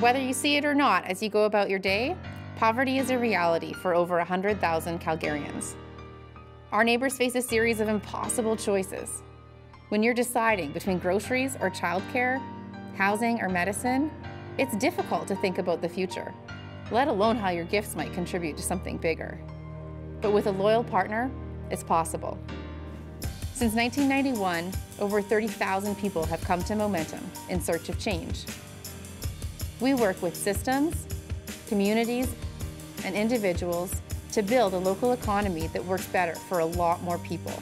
Whether you see it or not as you go about your day, poverty is a reality for over 100,000 Calgarians. Our neighbors face a series of impossible choices. When you're deciding between groceries or childcare, housing or medicine, it's difficult to think about the future, let alone how your gifts might contribute to something bigger. But with a loyal partner, it's possible. Since 1991, over 30,000 people have come to Momentum in search of change. We work with systems, communities, and individuals to build a local economy that works better for a lot more people.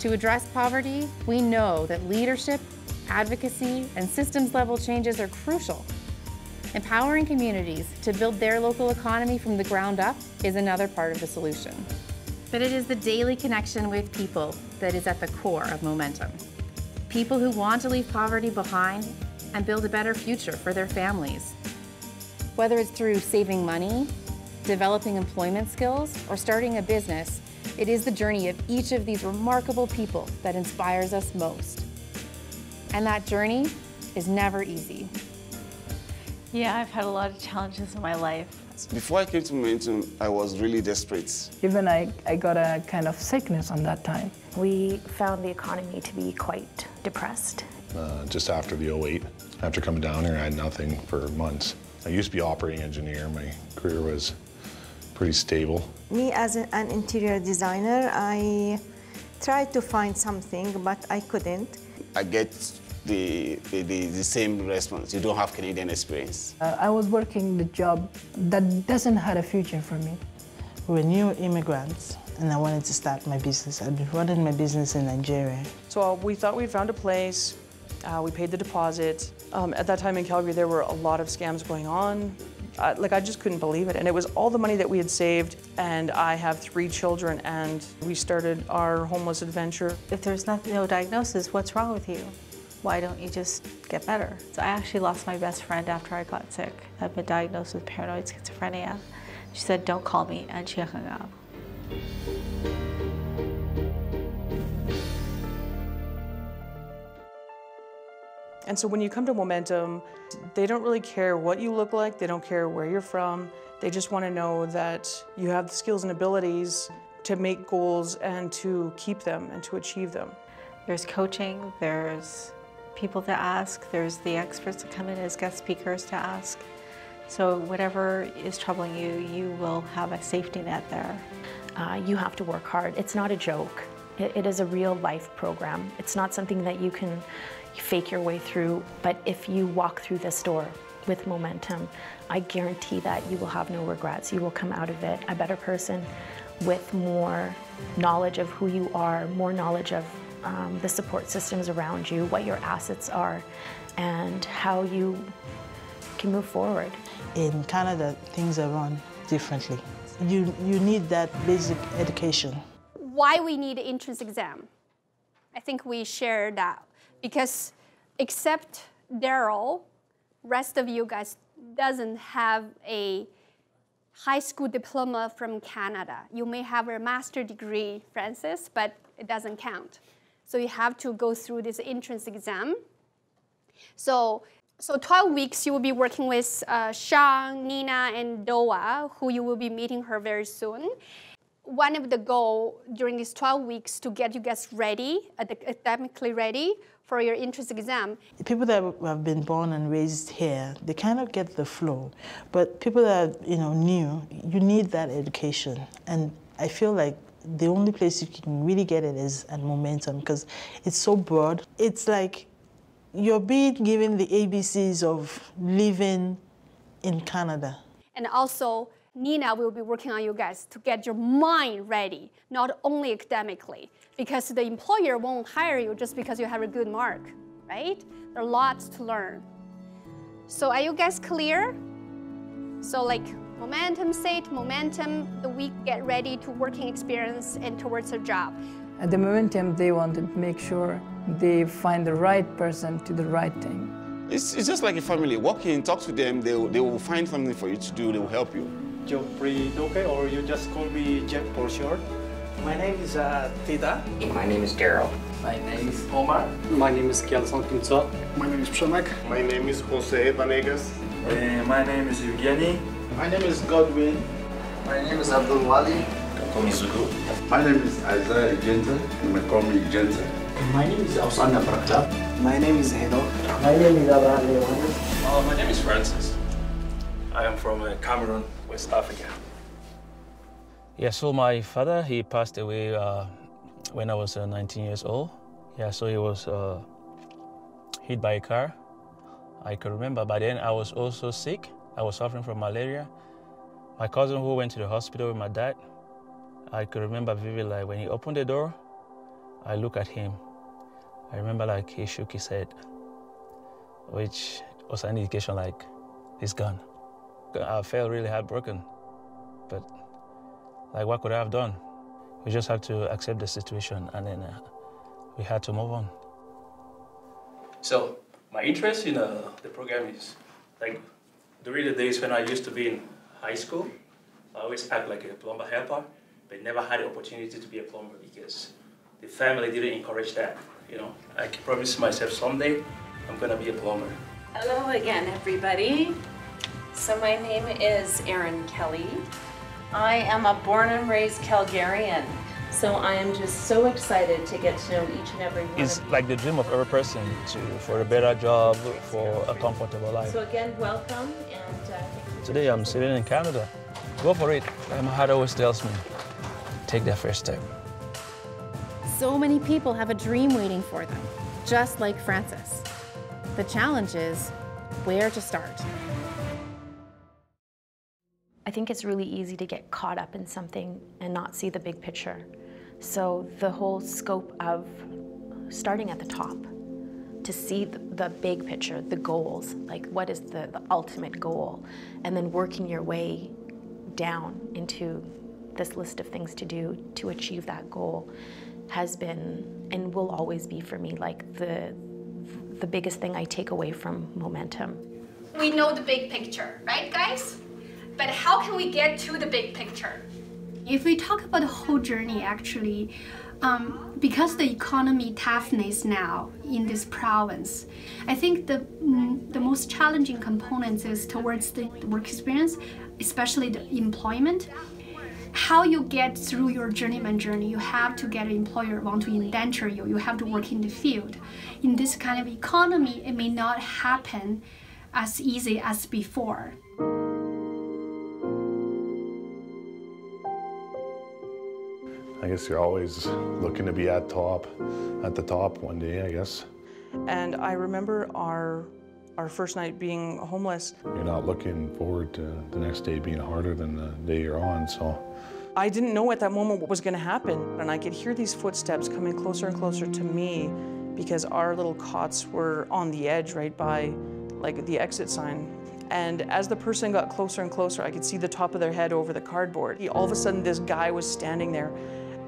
To address poverty, we know that leadership, advocacy, and systems level changes are crucial. Empowering communities to build their local economy from the ground up is another part of the solution. But it is the daily connection with people that is at the core of Momentum. People who want to leave poverty behind and build a better future for their families. Whether it's through saving money, developing employment skills, or starting a business, it is the journey of each of these remarkable people that inspires us most. And that journey is never easy. Yeah, I've had a lot of challenges in my life. Before I came to Momentum, I was really desperate. Even I, I got a kind of sickness on that time. We found the economy to be quite depressed. Uh, just after the 08, after coming down here, I had nothing for months. I used to be operating engineer. My career was pretty stable. Me as an interior designer, I tried to find something, but I couldn't. I get the, the, the, the same response. You don't have Canadian experience. Uh, I was working the job that doesn't have a future for me. We were new immigrants, and I wanted to start my business. I'd been running my business in Nigeria. So uh, we thought we found a place. Uh, we paid the deposit. Um, at that time in Calgary, there were a lot of scams going on. Uh, like, I just couldn't believe it. And it was all the money that we had saved, and I have three children, and we started our homeless adventure. If there's no diagnosis, what's wrong with you? Why don't you just get better? So I actually lost my best friend after I got sick. I've been diagnosed with paranoid schizophrenia. She said, don't call me, and she hung up. And so when you come to Momentum, they don't really care what you look like, they don't care where you're from, they just want to know that you have the skills and abilities to make goals and to keep them and to achieve them. There's coaching, there's people to ask, there's the experts that come in as guest speakers to ask. So whatever is troubling you, you will have a safety net there. Uh, you have to work hard. It's not a joke. It, it is a real life program. It's not something that you can fake your way through, but if you walk through this door with momentum, I guarantee that you will have no regrets. You will come out of it a better person with more knowledge of who you are, more knowledge of um, the support systems around you, what your assets are, and how you can move forward. In Canada, things are run differently. You, you need that basic education. Why we need an entrance exam? I think we share that because except Daryl, rest of you guys doesn't have a high school diploma from Canada. You may have a master degree, Francis, but it doesn't count. So you have to go through this entrance exam. So, so 12 weeks you will be working with uh, Sean, Nina, and Doa, who you will be meeting her very soon. One of the goal during these 12 weeks to get you guys ready, uh, academically ready for your entrance exam. People that have been born and raised here, they kind of get the flow. But people that are, you know, new, you need that education. And I feel like the only place you can really get it is at Momentum because it's so broad. It's like you're being given the ABCs of living in Canada. And also, Nina will be working on you guys to get your mind ready, not only academically, because the employer won't hire you just because you have a good mark, right? There are lots to learn. So are you guys clear? So like momentum state, momentum, the week get ready to working experience and towards a job. At the momentum, they want to make sure they find the right person to the right thing. It's, it's just like a family. Walk in, talk to them, they they will find something for you to do, they will help you. Geoffrey Doke, or you just call me Jeff for short. My name is uh, Tita. My name is Daryl. My name is Omar. My name is Kelson Pinto. My name is Przemek. My name is Jose Vanegas. Uh, my name is Evgeny. My name is Godwin. My name is Abdul Wali. Call me Zugu. My name is Isaiah Genta. You may call me Genta. My name is Ausana Pratap. My name is Heno. My name is Abraham Leonis. Uh, my name is Francis. I am from uh, Cameroon, Yeah, so my father, he passed away uh, when I was uh, 19 years old. Yeah, so he was uh, hit by a car. I can remember by then I was also sick. I was suffering from malaria. My cousin who went to the hospital with my dad, I could remember vividly like when he opened the door, I looked at him. I remember like he shook his head, which was an indication like he's gone. I felt really heartbroken, but like what could I have done? We just had to accept the situation and then uh, we had to move on. So my interest in uh, the program is like during the days when I used to be in high school, I always act like a plumber helper, but never had the opportunity to be a plumber because the family didn't encourage that. You know, I promised myself someday I'm gonna be a plumber. Hello again, everybody. So my name is Erin Kelly. I am a born and raised Calgarian. So I am just so excited to get to know each and every one It's of like the dream of every person to for a better job, for a comfortable life. So again, welcome and uh, thank you. Today I'm sitting in Canada. Go for it. Like my heart always tells me, take that first step. So many people have a dream waiting for them, just like Francis. The challenge is where to start. I think it's really easy to get caught up in something and not see the big picture. So the whole scope of starting at the top, to see the, big picture, the goals, like what is the, the ultimate goal, and then working your way down into this list of things to do to achieve that goal has been and will always be for me like the the biggest thing I take away from momentum. We know the big picture, right, guys? But how can we get to the big picture? If we talk about the whole journey, actually, um, because the economy toughness now in this province, I think the mm, the most challenging components is towards the work experience, especially the employment. How you get through your journeyman journey, you have to get an employer want to indenture you. You have to work in the field. In this kind of economy, it may not happen as easy as before. I guess you're always looking to be at top, at the top one day, I guess. And I remember our our first night being homeless. You're not looking forward to the next day being harder than the day you're on, so. I didn't know at that moment what was going to happen, and I could hear these footsteps coming closer and closer to me because our little cots were on the edge right by like the exit sign. And as the person got closer and closer, I could see the top of their head over the cardboard. He, all of a sudden, this guy was standing there.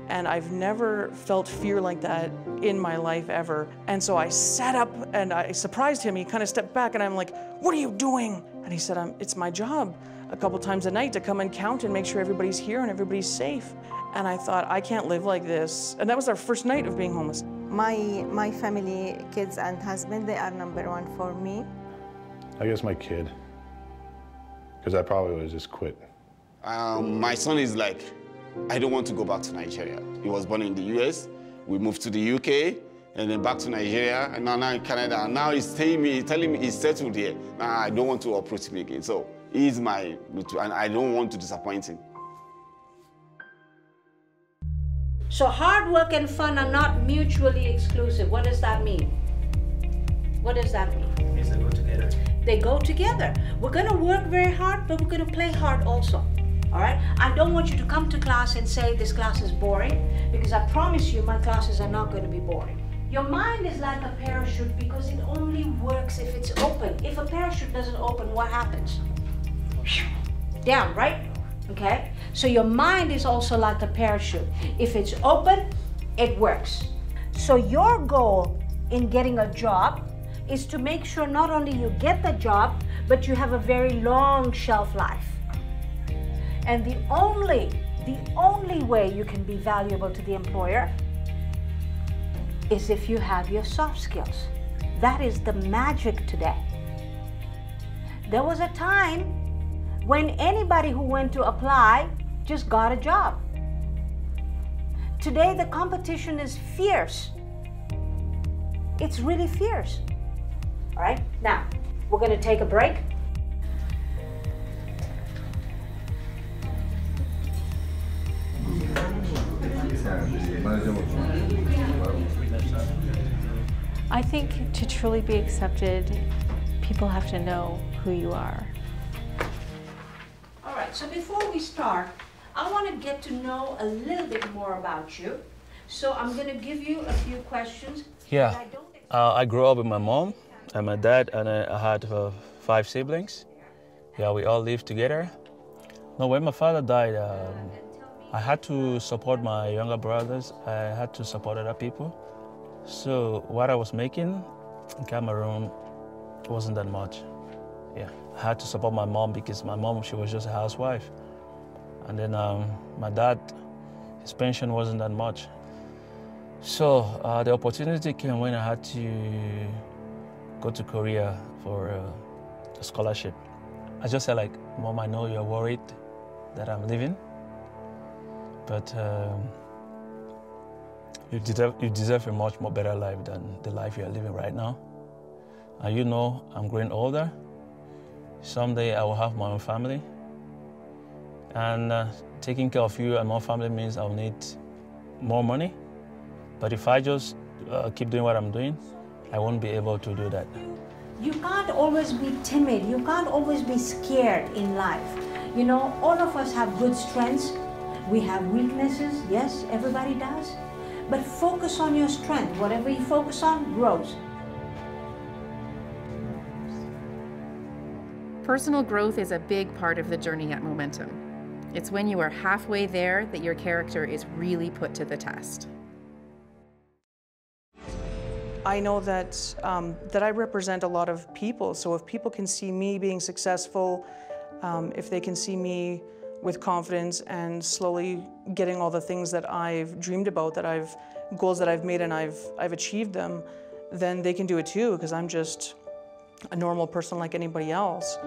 And I've never felt fear like that in my life ever. And so I sat up and I surprised him. He kind of stepped back and I'm like, what are you doing? And he said, um, it's my job a couple times a night to come and count and make sure everybody's here and everybody's safe. And I thought, I can't live like this. And that was our first night of being homeless. My, my family, kids and husband, they are number one for me. I guess my kid. Because I probably would have just quit. Um, my son is like, I don't want to go back to Nigeria. He was born in the US. We moved to the UK and then back to Nigeria and now, now in Canada. And now he's telling me, telling me he's settled here. Now I don't want to approach him again. So he's my, and I don't want to disappoint him. So hard work and fun are not mutually exclusive. What does that mean? What does that mean? Yes, they go together. They go together. We're gonna work very hard, but we're gonna play hard also. All right? I don't want you to come to class and say this class is boring, because I promise you my classes are not gonna be boring. Your mind is like a parachute because it only works if it's open. If a parachute doesn't open, what happens? Down, right? Okay? So your mind is also like a parachute. If it's open, it works. So your goal in getting a job is to make sure not only you get the job, but you have a very long shelf life. And the only, the only way you can be valuable to the employer is if you have your soft skills. That is the magic today. There was a time when anybody who went to apply just got a job. Today, the competition is fierce. It's really fierce. All right, now we're going to take a break. I think to truly be accepted, people have to know who you are. All right, so before we start, I want to get to know a little bit more about you. So I'm going to give you a few questions. Yeah. Uh, I grew up with my mom and my dad, and I, I had uh, five siblings. Yeah, we all lived together. No, when my father died, um, I had to support my younger brothers. I had to support other people. So what I was making in Cameroon wasn't that much. Yeah, I had to support my mom because my mom, she was just a housewife. And then um, my dad, his pension wasn't that much. So uh, the opportunity came when I had to go to Korea for uh, a scholarship. I just said like, Mom, I know you're worried that I'm leaving, but um, you, deserve, you deserve a much more better life than the life you're living right now. And you know I'm growing older. Someday I will have my own family. And uh, taking care of you and my family means I'll need more money. But if I just uh, keep doing what I'm doing, I won't be able to do that. You can't always be timid. You can't always be scared in life. You know, all of us have good strengths. We have weaknesses. Yes, everybody does. But focus on your strength. Whatever you focus on grows. Personal growth is a big part of the journey at Momentum. It's when you are halfway there that your character is really put to the test. I know that, um, that I represent a lot of people, so if people can see me being successful, um, if they can see me with confidence and slowly getting all the things that I've dreamed about, that I've, goals that I've made and I've, I've achieved them, then they can do it too, because I'm just a normal person like anybody else.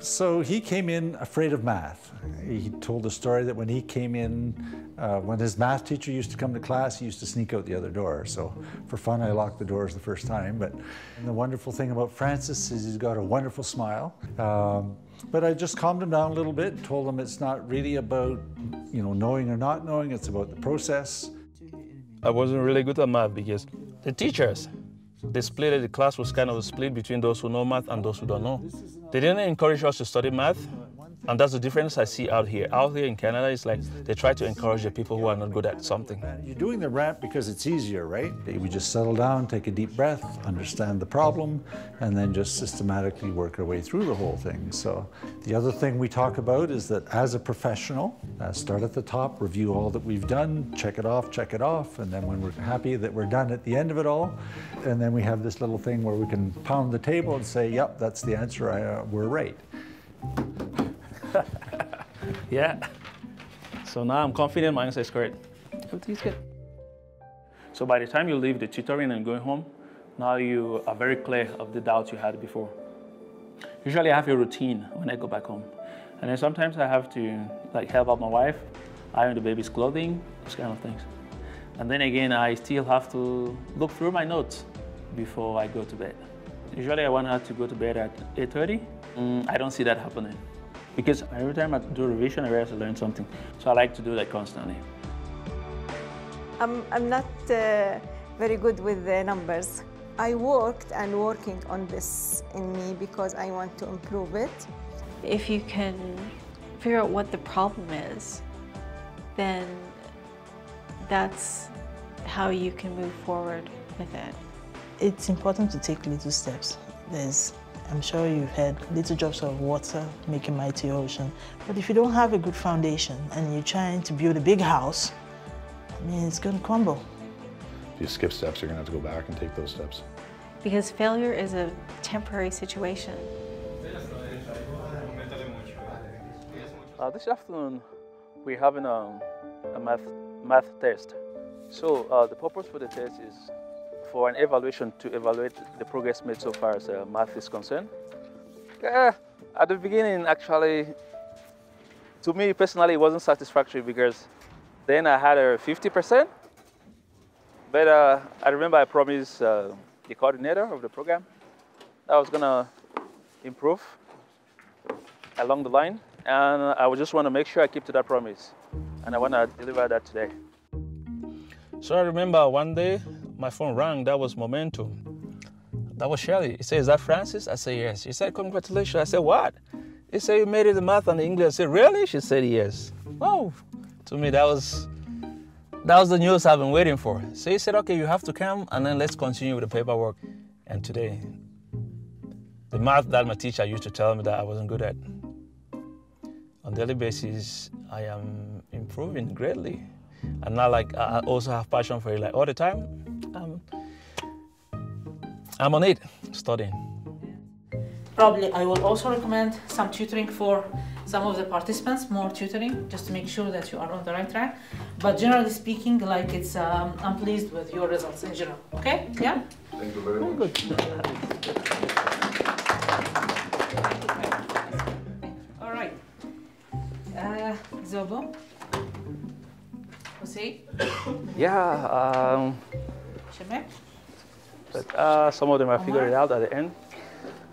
So he came in afraid of math. He told a story that when he came in, uh, when his math teacher used to come to class, he used to sneak out the other door. So for fun, I locked the doors the first time. But the wonderful thing about Francis is he's got a wonderful smile. Um, but I just calmed him down a little bit, told him it's not really about, you know, knowing or not knowing, it's about the process. I wasn't really good at math because the teachers, they split it, the class was kind of split between those who know math and those who don't know. They didn't encourage us to study math, and that's the difference I see out here. Out here in Canada, it's like they try to encourage the people who are not good at something. You're doing the rap because it's easier, right? We just settle down, take a deep breath, understand the problem, and then just systematically work our way through the whole thing. So the other thing we talk about is that as a professional, uh, start at the top, review all that we've done, check it off, check it off, and then when we're happy that we're done at the end of it all, and then we have this little thing where we can pound the table and say, yep, that's the answer, I, uh, we're right. yeah. So now I'm confident my answer is correct. Everything's good. So by the time you leave the tutoring and going home, now you are very clear of the doubts you had before. Usually I have a routine when I go back home. And then sometimes I have to like help out my wife, iron the baby's clothing, those kind of things. And then again, I still have to look through my notes before I go to bed. Usually I want her to go to bed at 8.30. Mm, I don't see that happening because every time I do revision, I realize I learn something. So I like to do that constantly. I'm, I'm not uh, very good with the numbers. I worked and working on this in me because I want to improve it. If you can figure out what the problem is, then that's how you can move forward with it. It's important to take little steps. There's, I'm sure you've heard, little drops of water make a mighty ocean. But if you don't have a good foundation and you're trying to build a big house, I mean, it's going to crumble. If you skip steps, you're going to have to go back and take those steps. Because failure is a temporary situation. Uh, this afternoon, we're having a, a math, math test. So uh, the purpose for the test is for an evaluation to evaluate the progress made so far as uh, math is concerned. Yeah, at the beginning, actually, to me personally, it wasn't satisfactory because then I had a 50%. But uh, I remember I promised uh, the coordinator of the program that I was gonna improve along the line. And I just want to make sure I keep to that promise. And I want to deliver that today. So I remember one day my phone rang. That was Momentum. That was Shelly. He said, Is that Francis? I said, Yes. He said, Congratulations. I said, What? He said, You made it in math and English. I said, Really? She said, Yes. Oh, to me, that was. That was the news I've been waiting for. So he said, okay, you have to come and then let's continue with the paperwork. And today, the math that my teacher used to tell me that I wasn't good at, on daily basis, I am improving greatly. And now, like, I also have passion for it. Like, all the time, um, I'm on it, studying. Probably I will also recommend some tutoring for some of the participants, more tutoring, just to make sure that you are on the right track. But generally speaking, like it's, um, I'm pleased with your results in general. Okay? Yeah? Thank you very much. Good. All right. Uh, Zobo? Jose? Yeah, um, But uh, some of them I figured it out at the end.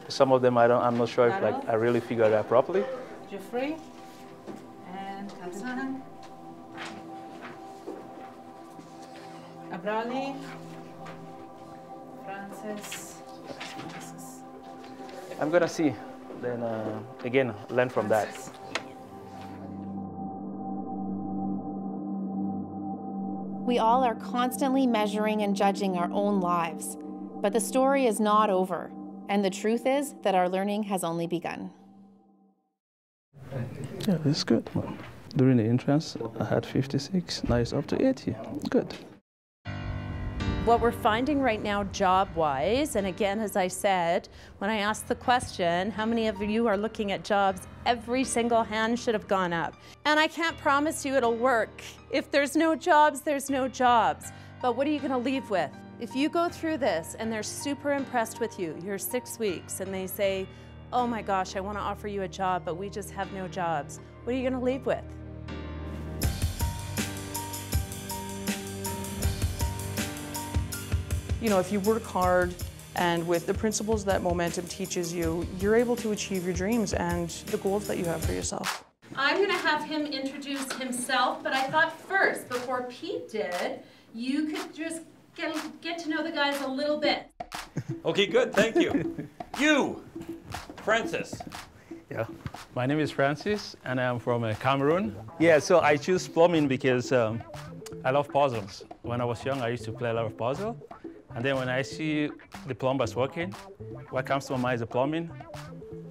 Some of them I don't. I'm not sure if like I really figured it out properly. Jeffrey? And Kamsan? Abrali? Francis? I'm gonna see. Then uh, again, learn from that. We all are constantly measuring and judging our own lives. But the story is not over. And the truth is that our learning has only begun. Yeah, it's good. During the entrance, I had 56. Now it's up to 80. Good. What we're finding right now job-wise, and again, as I said, when I asked the question, how many of you are looking at jobs, every single hand should have gone up. And I can't promise you it'll work. If there's no jobs, there's no jobs. But what are you gonna leave with? If you go through this and they're super impressed with you, you're six weeks, and they say, oh my gosh, I wanna offer you a job, but we just have no jobs, what are you gonna leave with? You know, if you work hard and with the principles that Momentum teaches you, you're able to achieve your dreams and the goals that you have for yourself. I'm gonna have him introduce himself, but I thought first, before Pete did, you could just get, get to know the guys a little bit. Okay, good. Thank you. you, Francis. Yeah. My name is Francis, and I'm from uh, Cameroon. Yeah, so I choose plumbing because um, I love puzzles. When I was young, I used to play a lot of puzzle. And then when I see the plumbers working, what comes to my mind is the plumbing.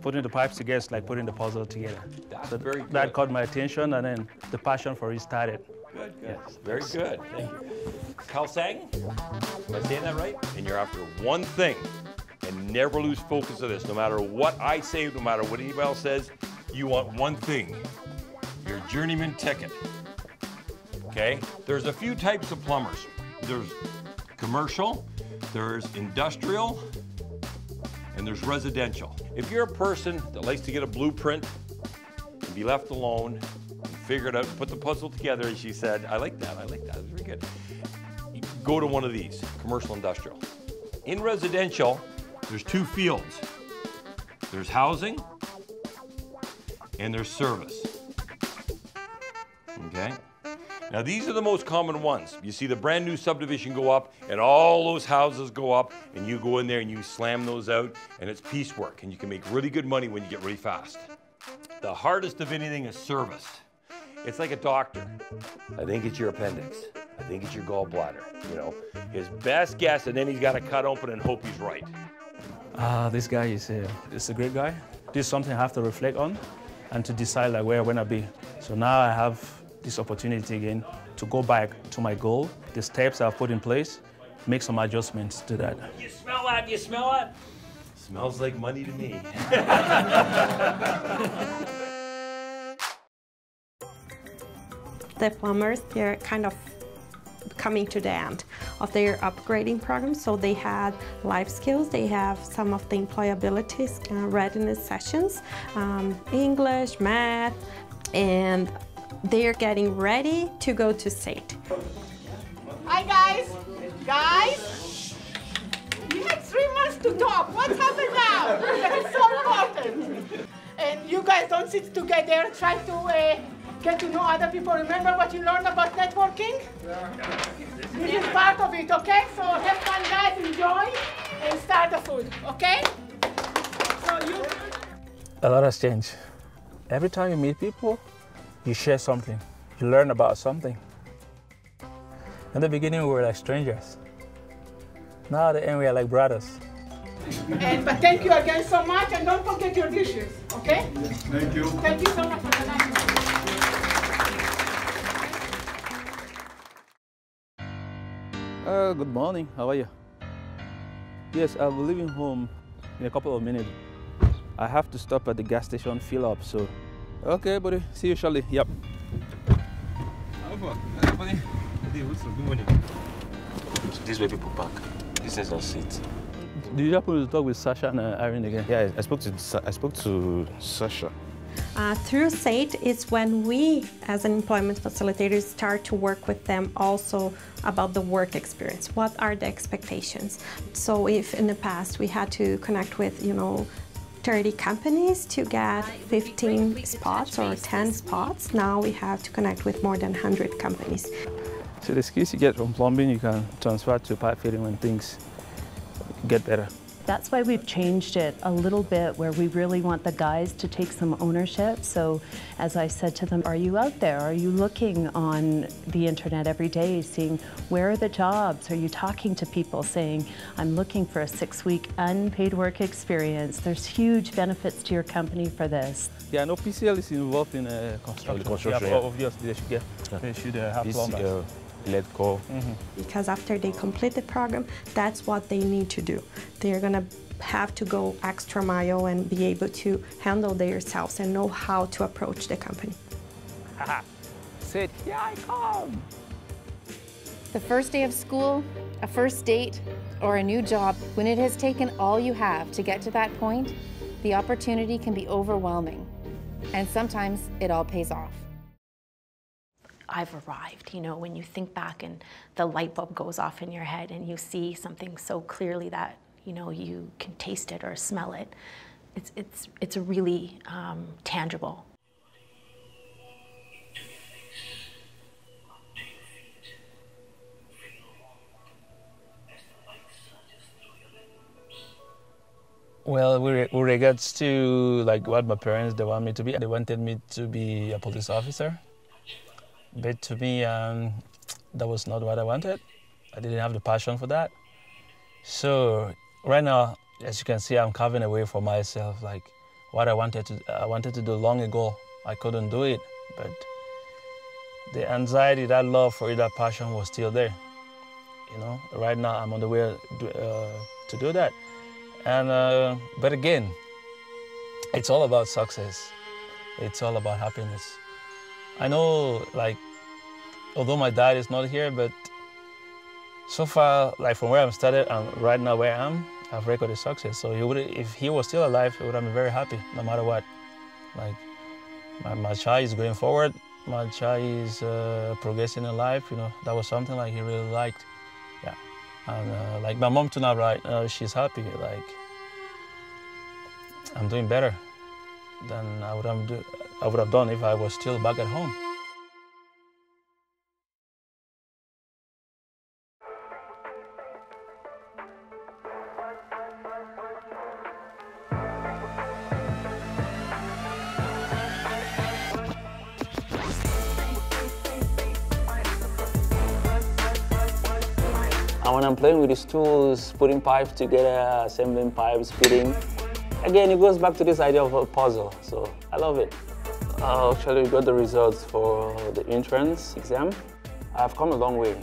Putting the pipes together is like putting the puzzle together. That's so very That caught my attention, and then the passion for it started. Good, good. Yes. Very good. Thank you. Sagan, am I saying that right? And you're after one thing, and never lose focus of this. No matter what I say, no matter what anybody else says, you want one thing your journeyman ticket. Okay? There's a few types of plumbers. There's commercial, there's industrial, and there's residential. If you're a person that likes to get a blueprint and be left alone and figure it out, put the puzzle together, as she said, I like that, I like that, it's very good. Go to one of these, commercial industrial. In residential, there's two fields. There's housing and there's service. Okay? Now these are the most common ones. You see the brand new subdivision go up and all those houses go up and you go in there and you slam those out and it's piecework and you can make really good money when you get really fast. The hardest of anything is service. It's like a doctor. I think it's your appendix. I think it's your gallbladder. You know, his best guess, and then he's got to cut open and hope he's right. Ah, this guy is a, is a great guy. This is something I have to reflect on and to decide like where I want to be. So now I have this opportunity again to go back to my goal, the steps I've put in place, make some adjustments to that. You smell that? You smell that? Smells like money to me. the plumbers they're kind of coming to the end of their upgrading program. So they had life skills, they have some of the employability uh, readiness sessions, um, English, math, and they're getting ready to go to SAIT. Hi guys, guys, you had three months to talk. What's happened now? That is so important. And you guys don't sit together, try to uh, get to know other people. Remember what you learned about networking? This is part of it, okay? So have fun, guys, enjoy, and start the food, okay? So you. A lot has changed. Every time you meet people, you share something, you learn about something. In the beginning, we were like strangers. Now at the end, we are like brothers. And, but thank you again so much, and don't forget your dishes, okay? Thank you. Thank you so much for the night. Uh, good morning. How are you? Yes, I'll be leaving home in a couple of minutes. I have to stop at the gas station, fill up. So, okay, buddy. See you shortly. Yep. Good morning. This way people park. This is our seat. Did you happen to talk with Sasha and uh, Irene again? Yeah, I spoke to Sa- I spoke to Sasha. Uh, through SAIT is when we, as an employment facilitator, start to work with them also about the work experience. What are the expectations? So if in the past we had to connect with, you know, 30 companies to get 15 spots or 10 spots, now we have to connect with more than 100 companies. So the skills you get from plumbing, you can transfer to pipe fitting when things get better. That's why we've changed it a little bit where we really want the guys to take some ownership. So as I said to them, are you out there? Are you looking on the internet every day seeing where are the jobs? Are you talking to people saying, I'm looking for a six week unpaid work experience? There's huge benefits to your company for this. Yeah, no, PCL is involved in uh, construction. construction, yeah, yeah. Obviously, they should, get, they should uh, have PCL, plumbers. electrical. Because after they complete the program, that's what they need to do. They're gonna have to go extra mile and be able to handle themselves and know how to approach the company. Haha. Said, here I come. The first day of school, a first date, or a new job, when it has taken all you have to get to that point, the opportunity can be overwhelming. And sometimes it all pays off. I've arrived, you know, when you think back and the light bulb goes off in your head and you see something so clearly that, you know, you can taste it or smell it. It's, it's, it's really um, tangible. Well, with, regards to like what my parents they want me to be, they wanted me to be a police officer. But to me, um, that was not what I wanted. I didn't have the passion for that. So right now, as you can see, I'm carving away for myself. Like what I wanted to, I wanted to do long ago. I couldn't do it, but the anxiety, that love for it, that passion was still there. You know, right now I'm on the way uh, to do that. And uh, but again, it's all about success. It's all about happiness. I know, like, although my dad is not here, but so far, like from where I'm started and right now where I am, I've recorded success. So he would, if he was still alive, he would have been very happy, no matter what. Like, my, my child is going forward. My child is uh, progressing in life. You know, that was something like he really liked. Yeah, and uh, like my mom tonight, right now, she's happy. Like, I'm doing better than I would have do, I would have done if I was still back at home. And when I'm playing with these tools, putting pipes together, assembling pipes, fitting, again, it goes back to this idea of a puzzle. So I love it. I actually we got the results for the entrance exam. I've come a long way.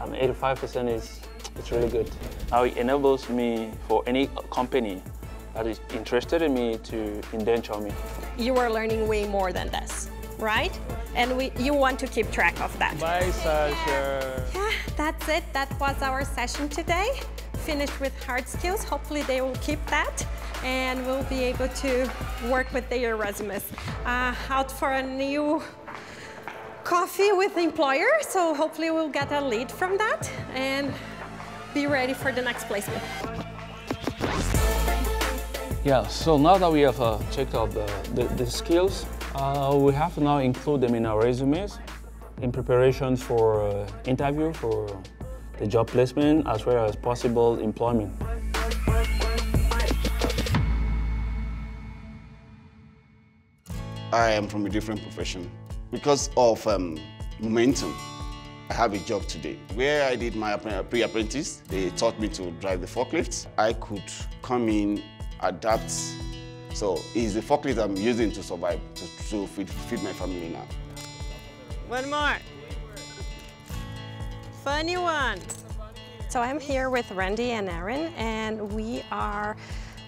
Um, 85% is it's really good. Now it enables me for any company that is interested in me to indenture me. You are learning way more than this. right? And we, you want to keep track of that. Bye, Sasha. Yeah, that's it. That was our session today. Finished with hard skills. Hopefully they will keep that and we'll be able to work with their resumes. Uh, out for a new coffee with the employer, so hopefully we'll get a lead from that and be ready for the next placement. Yeah, so now that we have uh, checked out the, the, the skills, uh, we have to now include them in our resumes in preparation for uh, interview for the job placement as well as possible employment. I am from a different profession. Because of um, momentum, I have a job today. Where I did my pre-apprentice, they taught me to drive the forklift. I could come in, adapt. So it's the forklift I'm using to survive, to, to feed, feed my family now. One more. Funny one. So I'm here with Randy and Erin, and we are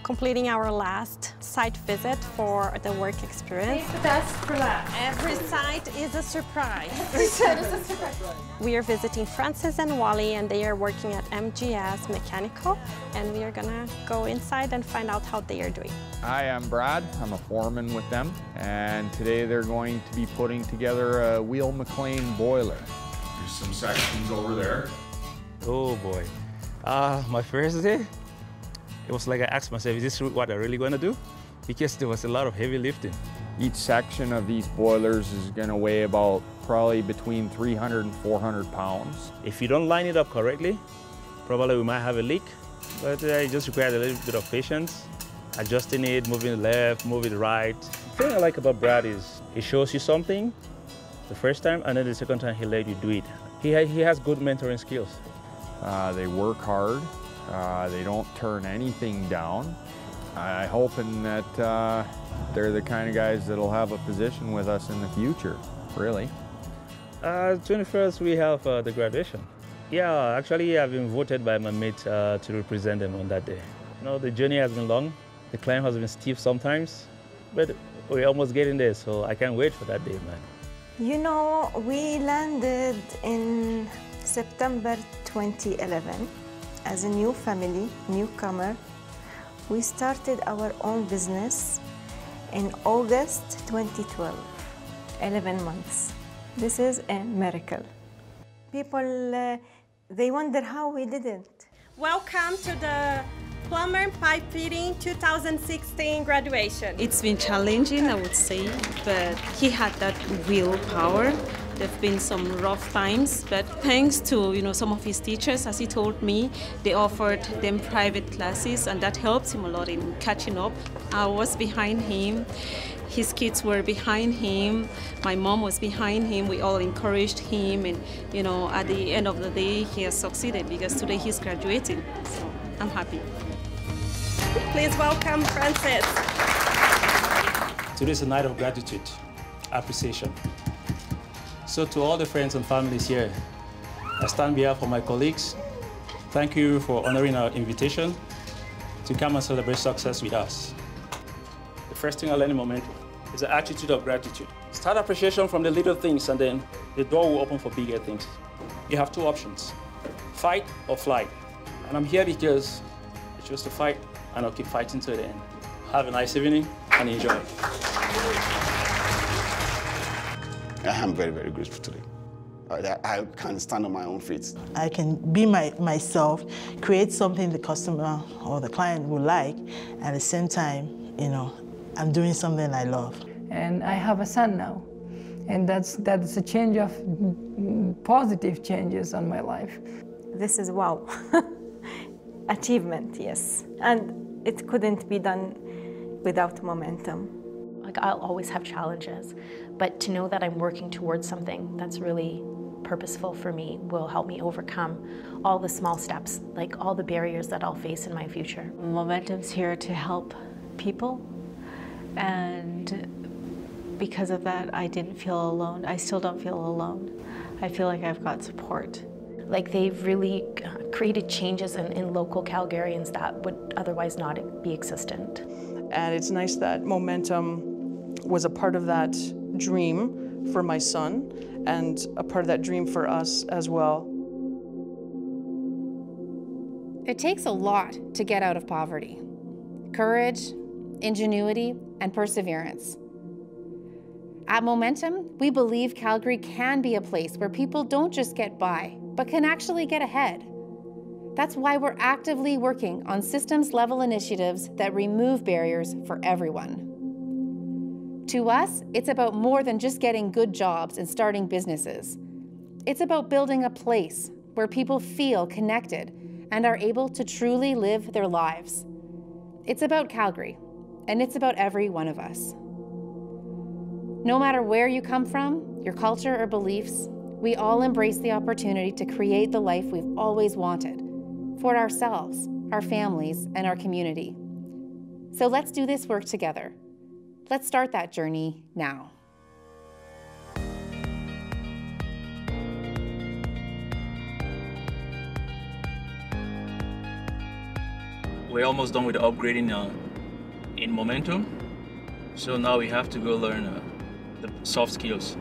completing our last site visit for the work experience. Save the best for last. Every site is a surprise. Every site is a surprise. We are visiting Francis and Wally and they are working at MGS Mechanical and we are gonna go inside and find out how they are doing. Hi, I'm Brad. I'm a foreman with them and today they're going to be putting together a Weil-McLain boiler. There's some sections over there. Oh boy. Uh, my first day, it was like I asked myself, is this what I'm really going to do? Because there was a lot of heavy lifting. Each section of these boilers is going to weigh about probably between 300 and 400 pounds. If you don't line it up correctly, probably we might have a leak, but uh, it just requires a little bit of patience, adjusting it, moving left, moving right. The thing I like about Brad is he shows you something the first time, and then the second time he let you do it. He, ha he has good mentoring skills. Uh, they work hard, uh, they don't turn anything down. I'm hoping that uh, they're the kind of guys that'll have a position with us in the future, really. Uh, 21st, we have uh, the graduation. Yeah, actually, I've been voted by my mate uh, to represent them on that day. You know, the journey has been long. The climb has been steep sometimes, but we're almost getting there, so I can't wait for that day, man. You know, we landed in September 2011 as a new family, newcomer, we started our own business in August 2012, 11 months. This is a miracle. People, uh, they wonder how we didn't. Welcome to the Plumber Pipe Fitting 2016 graduation. It's been challenging, I would say, but he had that willpower there have been some rough times, but thanks to you know some of his teachers, as he told me, they offered them private classes, and that helped him a lot in catching up. I was behind him. His kids were behind him. My mom was behind him. We all encouraged him, and you know, at the end of the day, he has succeeded because today he's graduating. So I'm happy. Please welcome Francis. Today is a night of gratitude, appreciation. So to all the friends and families here, I stand behalf of my colleagues. Thank you for honoring our invitation to come and celebrate success with us. The first thing I learned in moment is the attitude of gratitude. Start appreciation from the little things and then the door will open for bigger things. You have two options, fight or flight. And I'm here because I chose to fight and I'll keep fighting to the end. Have a nice evening and enjoy. I am very, very grateful today. I, I can stand on my own feet. I can be my, myself, create something the customer or the client will like, at the same time, you know, I'm doing something I love. And I have a son now, and that's, that's a change of positive changes on my life. This is wow. Achievement, yes. And it couldn't be done without momentum. Like I'll always have challenges, but to know that I'm working towards something that's really purposeful for me will help me overcome all the small steps, like all the barriers that I'll face in my future. Momentum's here to help people, and because of that, I didn't feel alone. I still don't feel alone. I feel like I've got support. Like they've really uh, created changes in, in local Calgarians that would otherwise not be existent. And it's nice that Momentum was a part of that dream for my son and a part of that dream for us as well. It takes a lot to get out of poverty courage, ingenuity, and perseverance. At Momentum, we believe Calgary can be a place where people don't just get by, but can actually get ahead. That's why we're actively working on systems level initiatives that remove barriers for everyone. To us, it's about more than just getting good jobs and starting businesses. It's about building a place where people feel connected and are able to truly live their lives. It's about Calgary, and it's about every one of us. No matter where you come from, your culture or beliefs, we all embrace the opportunity to create the life we've always wanted for ourselves, our families, and our community. So let's do this work together. Let's start that journey now. We're almost done with the upgrading uh, in Momentum. So now we have to go learn uh, the soft skills.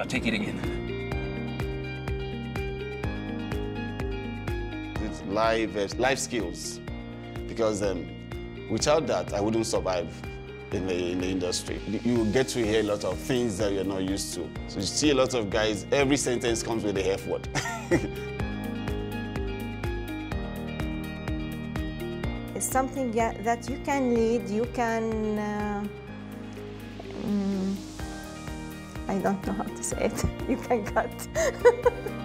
I'll take it again. It's life, uh, life skills, because um, without that, I wouldn't survive in the, in the industry. You get to hear a lot of things that you're not used to. So you see a lot of guys, every sentence comes with a F word. It's something that you can lead, you can, uh, mm, I don't know how to say it, you can cut.